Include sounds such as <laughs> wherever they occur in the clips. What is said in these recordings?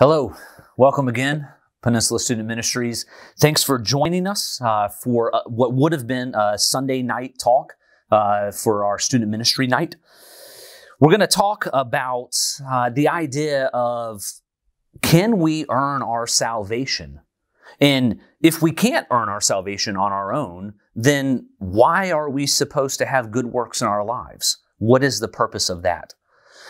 Hello, welcome again, Peninsula Student Ministries. Thanks for joining us uh, for uh, what would have been a Sunday night talk uh, for our student ministry night. We're going to talk about uh, the idea of can we earn our salvation? And if we can't earn our salvation on our own, then why are we supposed to have good works in our lives? What is the purpose of that?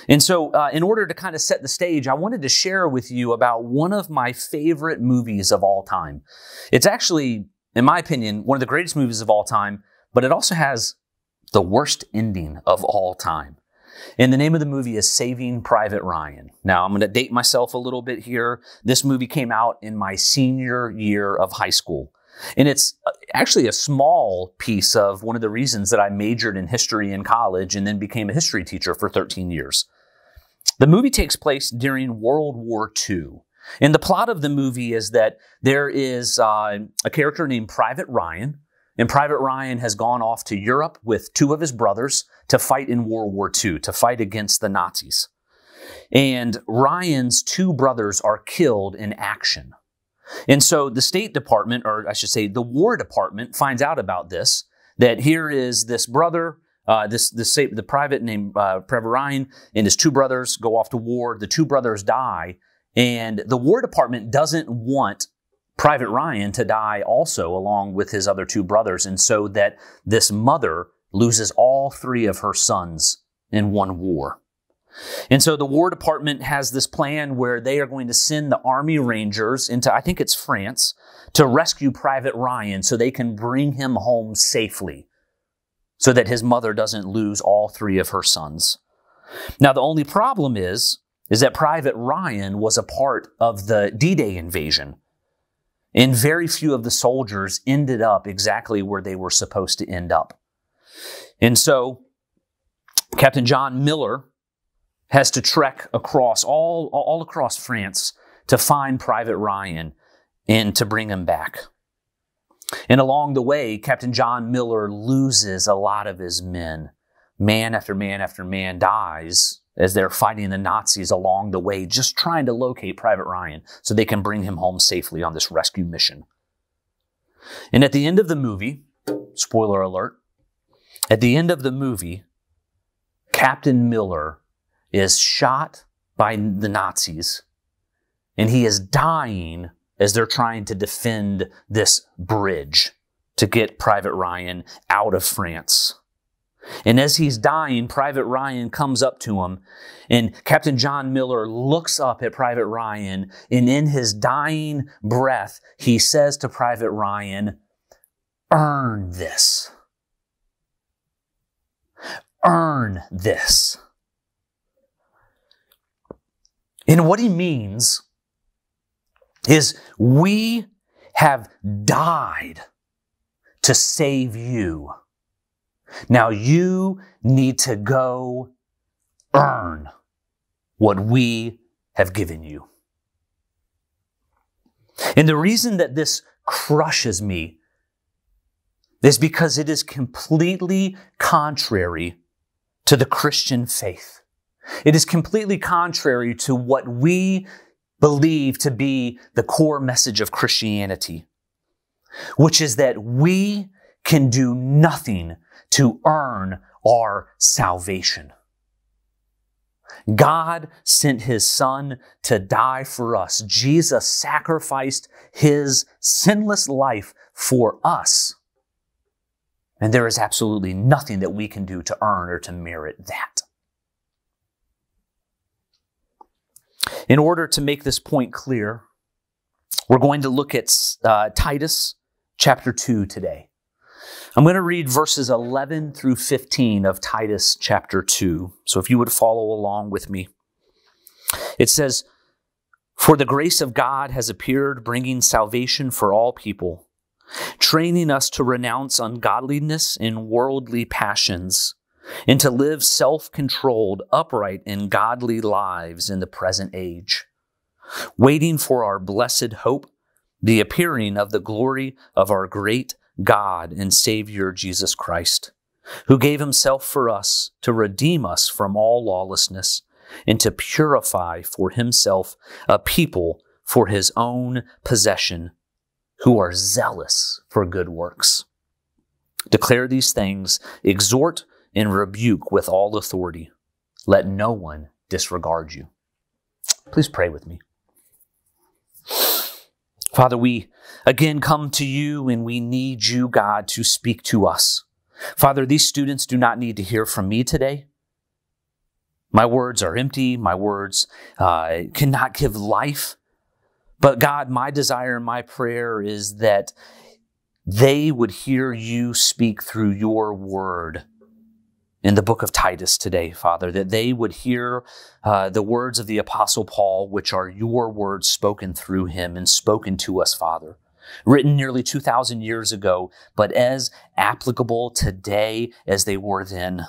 And so, uh, in order to kind of set the stage, I wanted to share with you about one of my favorite movies of all time. It's actually, in my opinion, one of the greatest movies of all time, but it also has the worst ending of all time. And the name of the movie is Saving Private Ryan. Now, I'm going to date myself a little bit here. This movie came out in my senior year of high school. And it's uh, actually a small piece of one of the reasons that I majored in history in college and then became a history teacher for 13 years. The movie takes place during World War II. And the plot of the movie is that there is uh, a character named Private Ryan, and Private Ryan has gone off to Europe with two of his brothers to fight in World War II, to fight against the Nazis. And Ryan's two brothers are killed in action. And so the State Department, or I should say the War Department, finds out about this, that here is this brother, uh, this, this the private named uh, Ryan and his two brothers go off to war. The two brothers die, and the War Department doesn't want Private Ryan to die also along with his other two brothers, and so that this mother loses all three of her sons in one war. And so the War Department has this plan where they are going to send the Army Rangers into, I think it's France, to rescue Private Ryan so they can bring him home safely so that his mother doesn't lose all three of her sons. Now, the only problem is, is that Private Ryan was a part of the D-Day invasion. And very few of the soldiers ended up exactly where they were supposed to end up. And so, Captain John Miller, has to trek across all, all across France to find Private Ryan and to bring him back. And along the way, Captain John Miller loses a lot of his men. Man after man after man dies as they're fighting the Nazis along the way, just trying to locate Private Ryan so they can bring him home safely on this rescue mission. And at the end of the movie, spoiler alert, at the end of the movie, Captain Miller is shot by the Nazis and he is dying as they're trying to defend this bridge to get Private Ryan out of France. And as he's dying, Private Ryan comes up to him, and Captain John Miller looks up at Private Ryan, and in his dying breath, he says to Private Ryan, Earn this. Earn this. And what he means is we have died to save you. Now you need to go earn what we have given you. And the reason that this crushes me is because it is completely contrary to the Christian faith. It is completely contrary to what we believe to be the core message of Christianity, which is that we can do nothing to earn our salvation. God sent his son to die for us. Jesus sacrificed his sinless life for us. And there is absolutely nothing that we can do to earn or to merit that. In order to make this point clear, we're going to look at uh, Titus chapter 2 today. I'm going to read verses 11 through 15 of Titus chapter 2. So if you would follow along with me, it says, For the grace of God has appeared, bringing salvation for all people, training us to renounce ungodliness and worldly passions and to live self controlled, upright, and godly lives in the present age, waiting for our blessed hope, the appearing of the glory of our great God and Savior Jesus Christ, who gave himself for us to redeem us from all lawlessness and to purify for himself a people for his own possession who are zealous for good works. Declare these things, exhort and rebuke with all authority. Let no one disregard you. Please pray with me. Father, we again come to you and we need you, God, to speak to us. Father, these students do not need to hear from me today. My words are empty. My words uh, cannot give life. But God, my desire and my prayer is that they would hear you speak through your word in the book of Titus today, Father, that they would hear uh, the words of the Apostle Paul, which are your words spoken through him and spoken to us, Father. Written nearly 2,000 years ago, but as applicable today as they were then.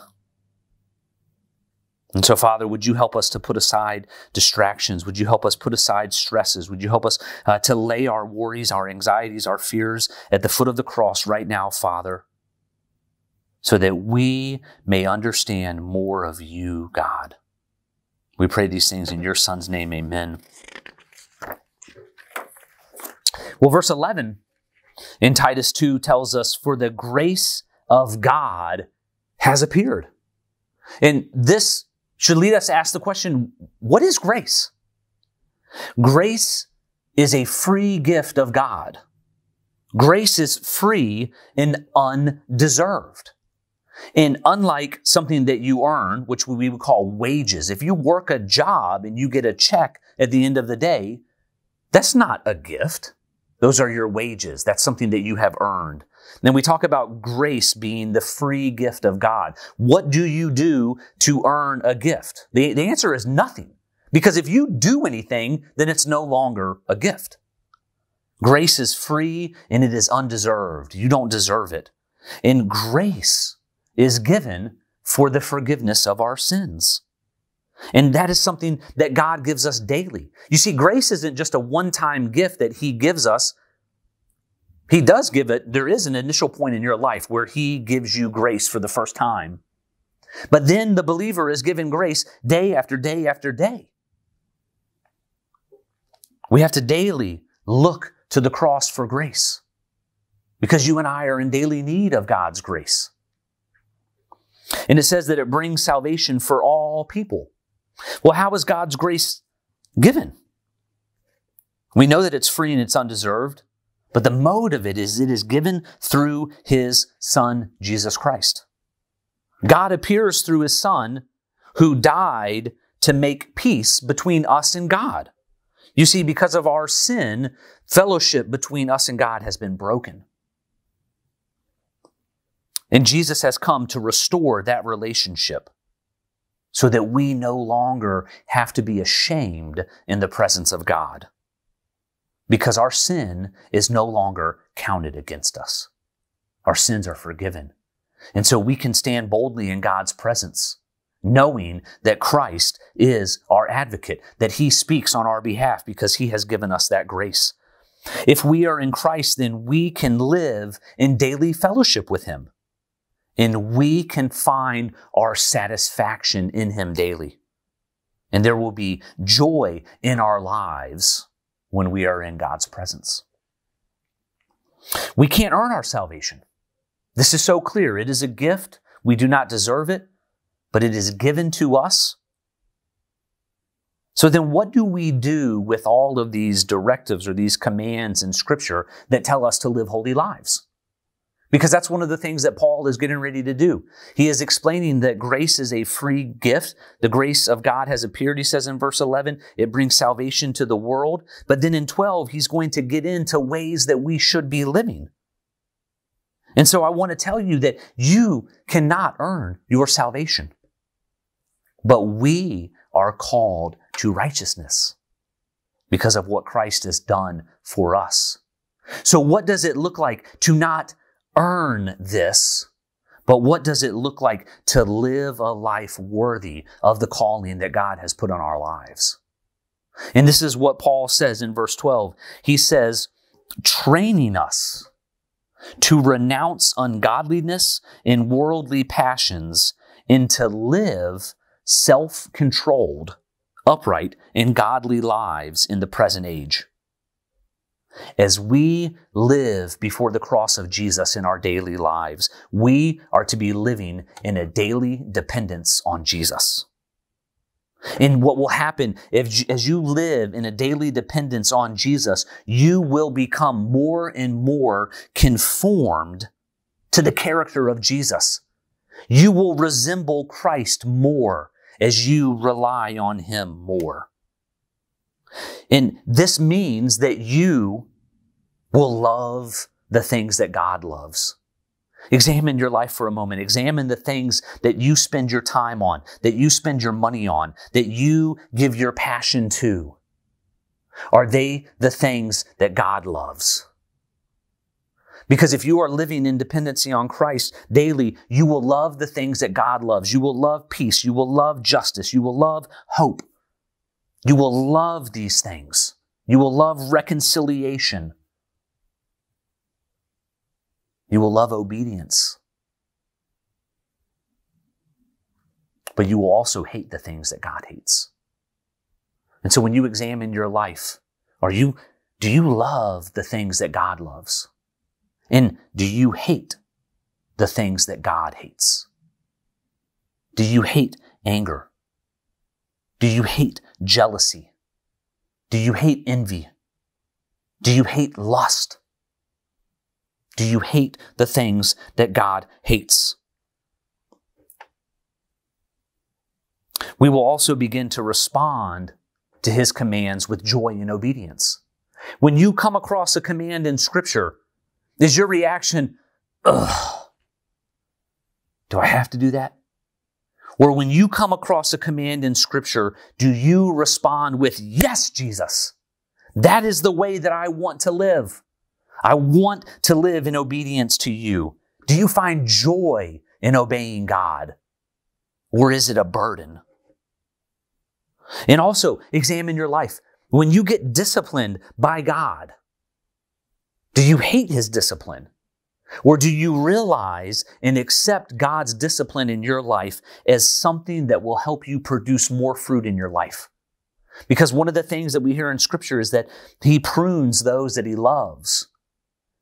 And so, Father, would you help us to put aside distractions? Would you help us put aside stresses? Would you help us uh, to lay our worries, our anxieties, our fears at the foot of the cross right now, Father, so that we may understand more of you, God? We pray these things in your Son's name, amen. Well, verse 11 in Titus 2 tells us, For the grace of God has appeared. And this should lead us to ask the question what is grace? Grace is a free gift of God. Grace is free and undeserved. And unlike something that you earn, which we would call wages, if you work a job and you get a check at the end of the day, that's not a gift. Those are your wages. That's something that you have earned. Then we talk about grace being the free gift of God. What do you do to earn a gift? The, the answer is nothing. Because if you do anything, then it's no longer a gift. Grace is free and it is undeserved. You don't deserve it. And grace is given for the forgiveness of our sins. And that is something that God gives us daily. You see, grace isn't just a one-time gift that He gives us. He does give it. There is an initial point in your life where He gives you grace for the first time. But then the believer is given grace day after day after day. We have to daily look to the cross for grace because you and I are in daily need of God's grace. And it says that it brings salvation for all people. Well, how is God's grace given? We know that it's free and it's undeserved, but the mode of it is it is given through his son, Jesus Christ. God appears through his son who died to make peace between us and God. You see, because of our sin, fellowship between us and God has been broken. And Jesus has come to restore that relationship so that we no longer have to be ashamed in the presence of God because our sin is no longer counted against us. Our sins are forgiven. And so we can stand boldly in God's presence, knowing that Christ is our advocate, that he speaks on our behalf because he has given us that grace. If we are in Christ, then we can live in daily fellowship with him and we can find our satisfaction in Him daily. And there will be joy in our lives when we are in God's presence. We can't earn our salvation. This is so clear. It is a gift. We do not deserve it, but it is given to us. So then what do we do with all of these directives or these commands in scripture that tell us to live holy lives? Because that's one of the things that Paul is getting ready to do. He is explaining that grace is a free gift. The grace of God has appeared, he says in verse 11. It brings salvation to the world. But then in 12, he's going to get into ways that we should be living. And so I want to tell you that you cannot earn your salvation. But we are called to righteousness because of what Christ has done for us. So what does it look like to not earn this, but what does it look like to live a life worthy of the calling that God has put on our lives? And this is what Paul says in verse 12. He says, training us to renounce ungodliness and worldly passions and to live self controlled, upright, and godly lives in the present age. As we live before the cross of Jesus in our daily lives, we are to be living in a daily dependence on Jesus. And what will happen if, as you live in a daily dependence on Jesus, you will become more and more conformed to the character of Jesus. You will resemble Christ more as you rely on Him more. And this means that you will love the things that God loves. Examine your life for a moment. Examine the things that you spend your time on, that you spend your money on, that you give your passion to. Are they the things that God loves? Because if you are living in dependency on Christ daily, you will love the things that God loves. You will love peace. You will love justice. You will love hope. You will love these things. You will love reconciliation. You will love obedience. But you will also hate the things that God hates. And so when you examine your life, are you, do you love the things that God loves? And do you hate the things that God hates? Do you hate anger? Do you hate jealousy? Do you hate envy? Do you hate lust? Do you hate the things that God hates? We will also begin to respond to his commands with joy and obedience. When you come across a command in scripture, is your reaction, ugh, do I have to do that? Or when you come across a command in scripture, do you respond with, yes, Jesus, that is the way that I want to live. I want to live in obedience to you. Do you find joy in obeying God? Or is it a burden? And also examine your life. When you get disciplined by God, do you hate his discipline? Or do you realize and accept God's discipline in your life as something that will help you produce more fruit in your life? Because one of the things that we hear in scripture is that he prunes those that he loves.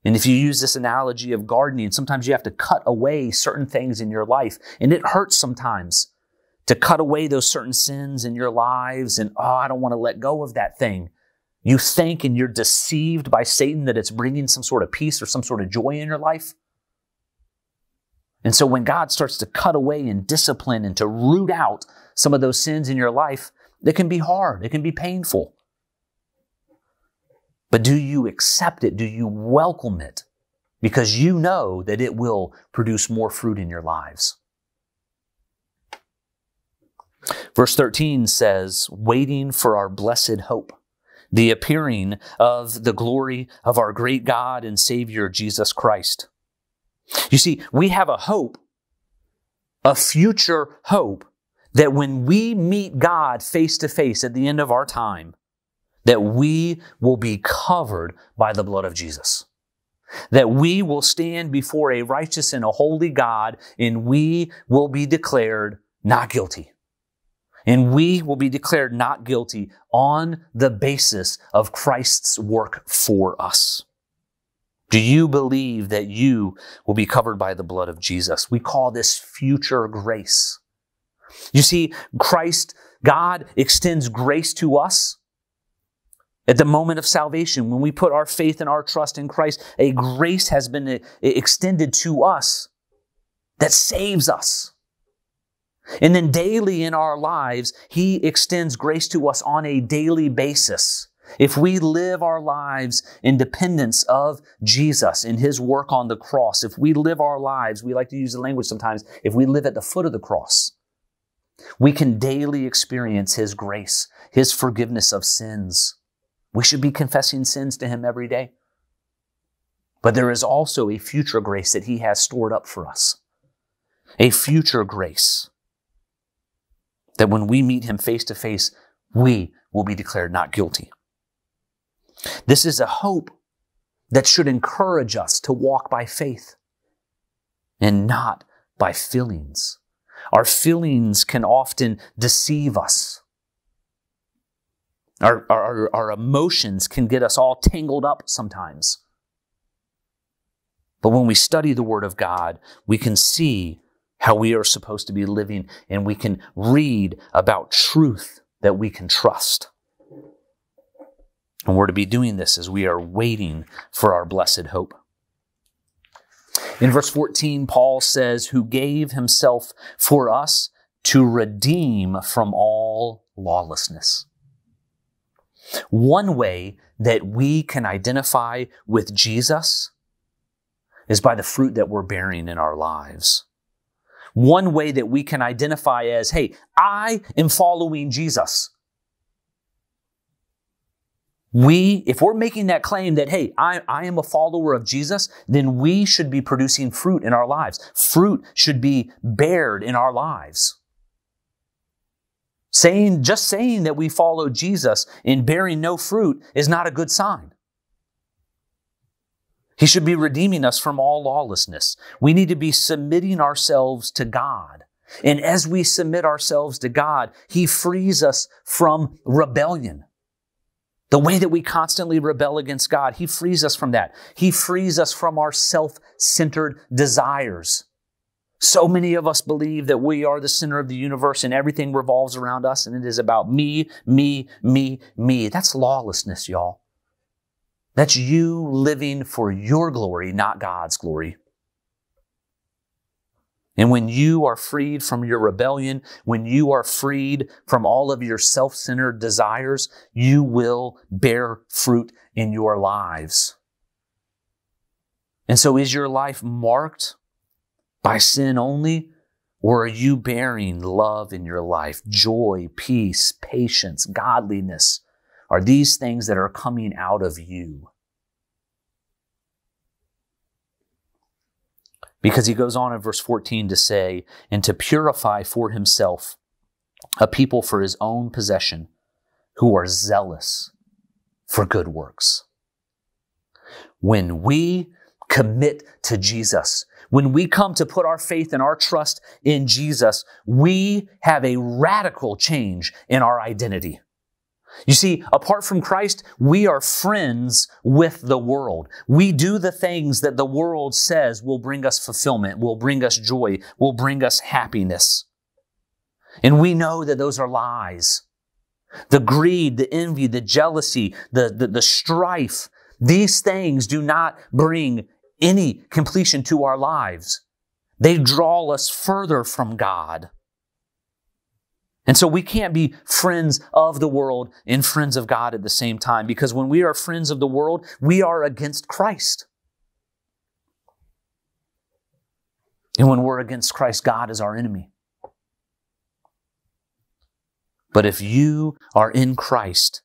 And if you use this analogy of gardening, sometimes you have to cut away certain things in your life. And it hurts sometimes to cut away those certain sins in your lives. And, oh, I don't want to let go of that thing. You think and you're deceived by Satan that it's bringing some sort of peace or some sort of joy in your life. And so when God starts to cut away and discipline and to root out some of those sins in your life, it can be hard. It can be painful. But do you accept it? Do you welcome it? Because you know that it will produce more fruit in your lives. Verse 13 says, waiting for our blessed hope the appearing of the glory of our great God and Savior, Jesus Christ. You see, we have a hope, a future hope, that when we meet God face to face at the end of our time, that we will be covered by the blood of Jesus. That we will stand before a righteous and a holy God and we will be declared not guilty. And we will be declared not guilty on the basis of Christ's work for us. Do you believe that you will be covered by the blood of Jesus? We call this future grace. You see, Christ, God extends grace to us at the moment of salvation. When we put our faith and our trust in Christ, a grace has been uh, extended to us that saves us. And then daily in our lives, He extends grace to us on a daily basis. If we live our lives in dependence of Jesus and His work on the cross, if we live our lives, we like to use the language sometimes, if we live at the foot of the cross, we can daily experience His grace, His forgiveness of sins. We should be confessing sins to Him every day. But there is also a future grace that He has stored up for us. A future grace that when we meet him face to face, we will be declared not guilty. This is a hope that should encourage us to walk by faith and not by feelings. Our feelings can often deceive us. Our, our, our emotions can get us all tangled up sometimes. But when we study the Word of God, we can see how we are supposed to be living and we can read about truth that we can trust. And we're to be doing this as we are waiting for our blessed hope. In verse 14, Paul says, Who gave himself for us to redeem from all lawlessness. One way that we can identify with Jesus is by the fruit that we're bearing in our lives. One way that we can identify as, hey, I am following Jesus. We, if we're making that claim that, hey, I, I am a follower of Jesus, then we should be producing fruit in our lives. Fruit should be bared in our lives. Saying, just saying that we follow Jesus and bearing no fruit is not a good sign. He should be redeeming us from all lawlessness. We need to be submitting ourselves to God. And as we submit ourselves to God, He frees us from rebellion. The way that we constantly rebel against God, He frees us from that. He frees us from our self-centered desires. So many of us believe that we are the center of the universe and everything revolves around us and it is about me, me, me, me. That's lawlessness, y'all. That's you living for your glory, not God's glory. And when you are freed from your rebellion, when you are freed from all of your self centered desires, you will bear fruit in your lives. And so, is your life marked by sin only? Or are you bearing love in your life? Joy, peace, patience, godliness? Are these things that are coming out of you? Because he goes on in verse 14 to say, and to purify for himself a people for his own possession who are zealous for good works. When we commit to Jesus, when we come to put our faith and our trust in Jesus, we have a radical change in our identity. You see, apart from Christ, we are friends with the world. We do the things that the world says will bring us fulfillment, will bring us joy, will bring us happiness. And we know that those are lies. The greed, the envy, the jealousy, the, the, the strife, these things do not bring any completion to our lives. They draw us further from God. And so we can't be friends of the world and friends of God at the same time because when we are friends of the world, we are against Christ. And when we're against Christ, God is our enemy. But if you are in Christ,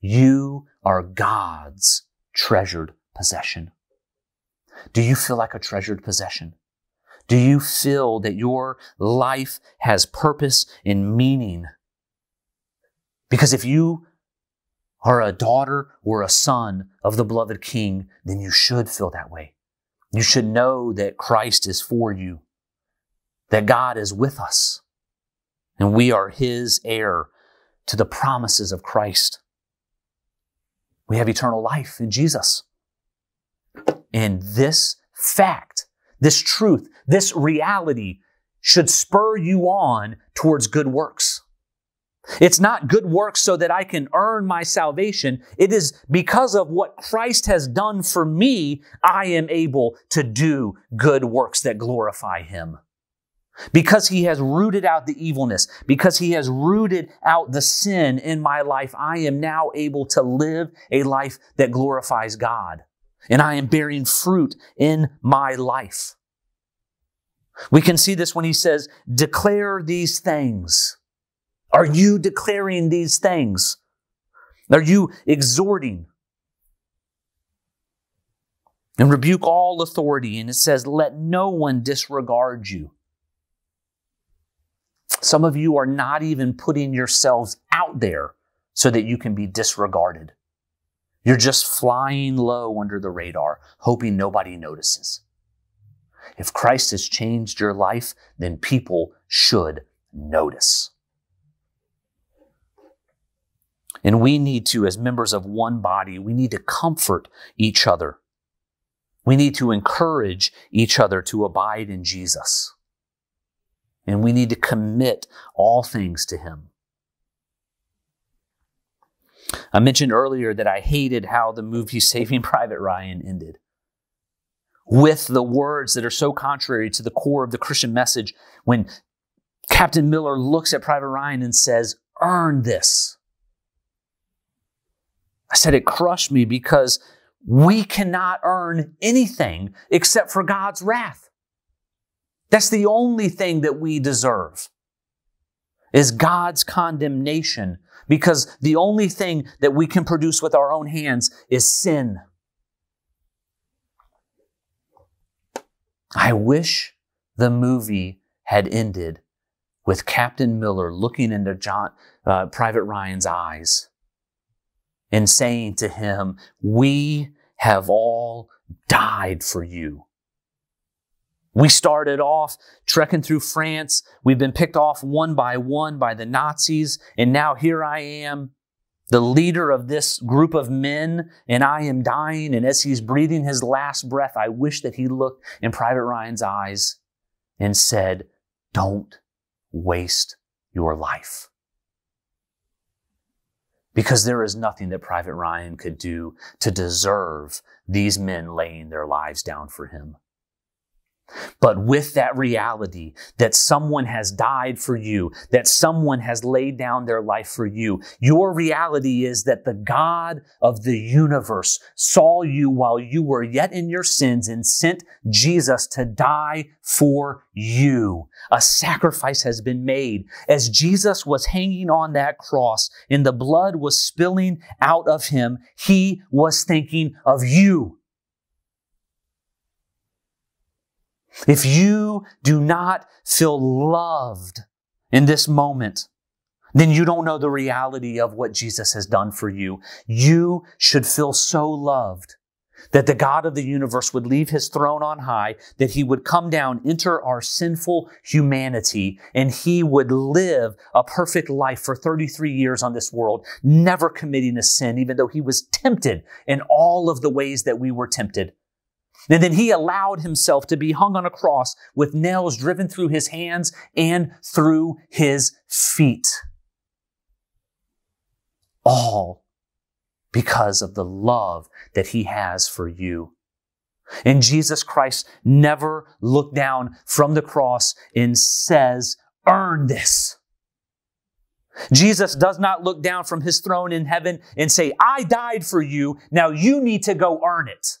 you are God's treasured possession. Do you feel like a treasured possession? Do you feel that your life has purpose and meaning? Because if you are a daughter or a son of the beloved King, then you should feel that way. You should know that Christ is for you, that God is with us, and we are His heir to the promises of Christ. We have eternal life in Jesus. And this fact this truth, this reality should spur you on towards good works. It's not good works so that I can earn my salvation. It is because of what Christ has done for me, I am able to do good works that glorify Him. Because He has rooted out the evilness, because He has rooted out the sin in my life, I am now able to live a life that glorifies God and I am bearing fruit in my life. We can see this when he says, declare these things. Are you declaring these things? Are you exhorting? And rebuke all authority. And it says, let no one disregard you. Some of you are not even putting yourselves out there so that you can be disregarded. You're just flying low under the radar, hoping nobody notices. If Christ has changed your life, then people should notice. And we need to, as members of one body, we need to comfort each other. We need to encourage each other to abide in Jesus. And we need to commit all things to Him. I mentioned earlier that I hated how the movie <laughs> Saving Private Ryan ended. With the words that are so contrary to the core of the Christian message when Captain Miller looks at Private Ryan and says, Earn this. I said it crushed me because we cannot earn anything except for God's wrath. That's the only thing that we deserve is God's condemnation because the only thing that we can produce with our own hands is sin. I wish the movie had ended with Captain Miller looking into John, uh, Private Ryan's eyes and saying to him, We have all died for you. We started off trekking through France. We've been picked off one by one by the Nazis. And now here I am, the leader of this group of men, and I am dying. And as he's breathing his last breath, I wish that he looked in Private Ryan's eyes and said, Don't waste your life because there is nothing that Private Ryan could do to deserve these men laying their lives down for him. But with that reality that someone has died for you, that someone has laid down their life for you, your reality is that the God of the universe saw you while you were yet in your sins and sent Jesus to die for you. A sacrifice has been made. As Jesus was hanging on that cross and the blood was spilling out of him, he was thinking of you. If you do not feel loved in this moment, then you don't know the reality of what Jesus has done for you. You should feel so loved that the God of the universe would leave his throne on high, that he would come down, enter our sinful humanity, and he would live a perfect life for 33 years on this world, never committing a sin, even though he was tempted in all of the ways that we were tempted. And then he allowed himself to be hung on a cross with nails driven through his hands and through his feet. All because of the love that he has for you. And Jesus Christ never looked down from the cross and says, earn this. Jesus does not look down from his throne in heaven and say, I died for you. Now you need to go earn it.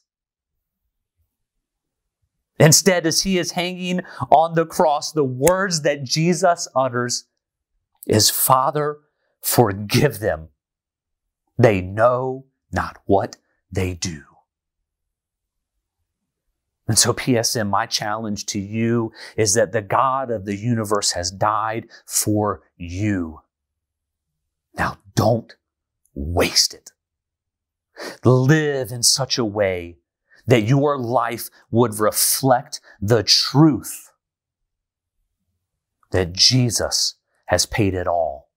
Instead, as he is hanging on the cross, the words that Jesus utters is, Father, forgive them. They know not what they do. And so, PSM, my challenge to you is that the God of the universe has died for you. Now, don't waste it. Live in such a way that your life would reflect the truth that Jesus has paid it all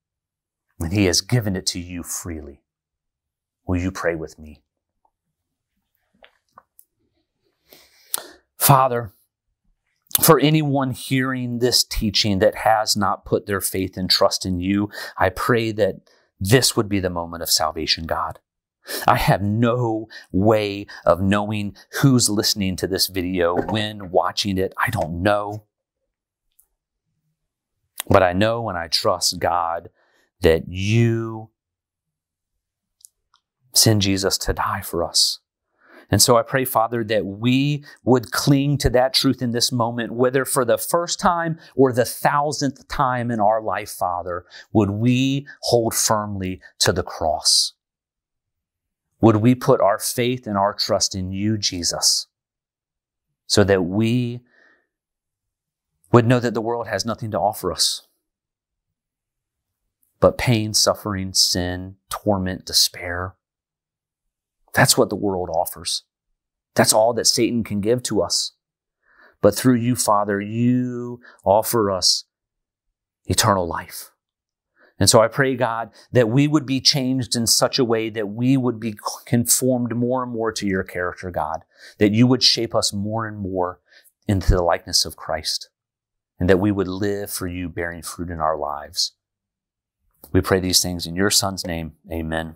and he has given it to you freely. Will you pray with me? Father, for anyone hearing this teaching that has not put their faith and trust in you, I pray that this would be the moment of salvation, God. I have no way of knowing who's listening to this video when watching it. I don't know. But I know and I trust God that you send Jesus to die for us. And so I pray, Father, that we would cling to that truth in this moment, whether for the first time or the thousandth time in our life, Father, would we hold firmly to the cross. Would we put our faith and our trust in you, Jesus, so that we would know that the world has nothing to offer us but pain, suffering, sin, torment, despair. That's what the world offers. That's all that Satan can give to us. But through you, Father, you offer us eternal life. And so I pray, God, that we would be changed in such a way that we would be conformed more and more to your character, God, that you would shape us more and more into the likeness of Christ, and that we would live for you, bearing fruit in our lives. We pray these things in your Son's name. Amen.